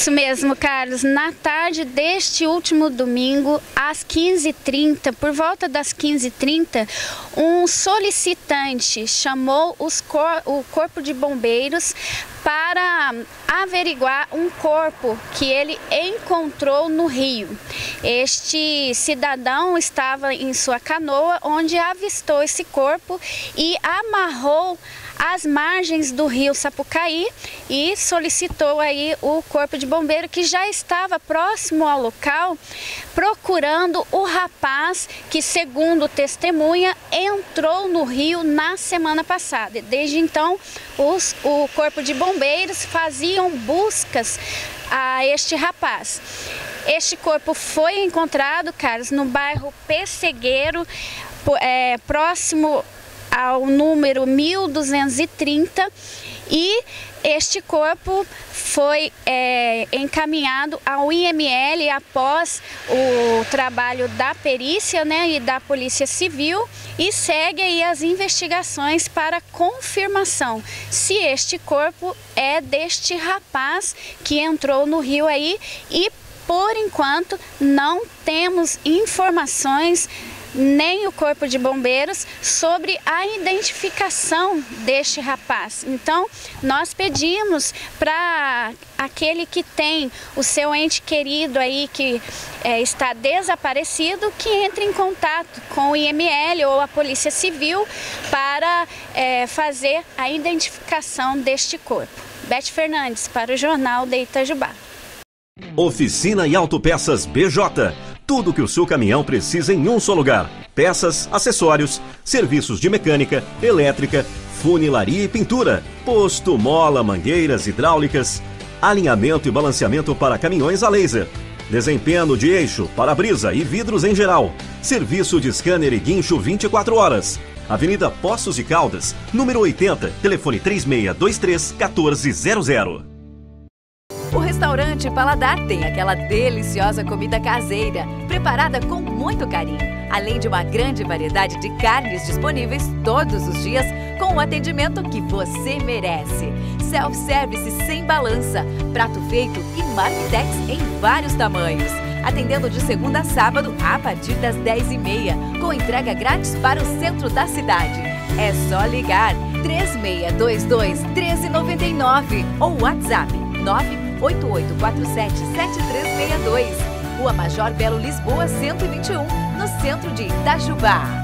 Isso mesmo, Carlos. Na tarde deste último domingo, às 15h30, por volta das 15h30, um solicitante chamou cor o Corpo de Bombeiros para averiguar um corpo que ele encontrou no rio. Este cidadão estava em sua canoa, onde avistou esse corpo e amarrou às margens do rio Sapucaí e solicitou aí o corpo de bombeiro que já estava próximo ao local procurando o rapaz que, segundo testemunha, entrou no rio na semana passada. Desde então, os, o corpo de bombeiros faziam buscas a este rapaz. Este corpo foi encontrado, Carlos, no bairro Pessegueiro, é, próximo ao número 1230 e este corpo foi é, encaminhado ao IML após o trabalho da perícia né, e da Polícia Civil e segue aí as investigações para confirmação se este corpo é deste rapaz que entrou no rio aí e por enquanto não temos informações nem o Corpo de Bombeiros sobre a identificação deste rapaz. Então, nós pedimos para aquele que tem o seu ente querido aí que é, está desaparecido, que entre em contato com o IML ou a Polícia Civil para é, fazer a identificação deste corpo. Beth Fernandes, para o Jornal de Itajubá. Oficina e Autopeças BJ tudo que o seu caminhão precisa em um só lugar: peças, acessórios, serviços de mecânica, elétrica, funilaria e pintura, posto, mola, mangueiras hidráulicas, alinhamento e balanceamento para caminhões a laser. Desempenho de eixo, para-brisa e vidros em geral. Serviço de scanner e guincho 24 horas. Avenida Poços de Caldas, número 80, telefone 3623 1400. O restaurante Paladar tem aquela deliciosa comida caseira, preparada com muito carinho, além de uma grande variedade de carnes disponíveis todos os dias, com o atendimento que você merece. Self-service sem balança, prato feito e marmitex em vários tamanhos. Atendendo de segunda a sábado a partir das 10h30, com entrega grátis para o centro da cidade. É só ligar 3622 1399 ou WhatsApp 9 8847-7362. Rua Major Belo Lisboa, 121, no centro de Itajubá.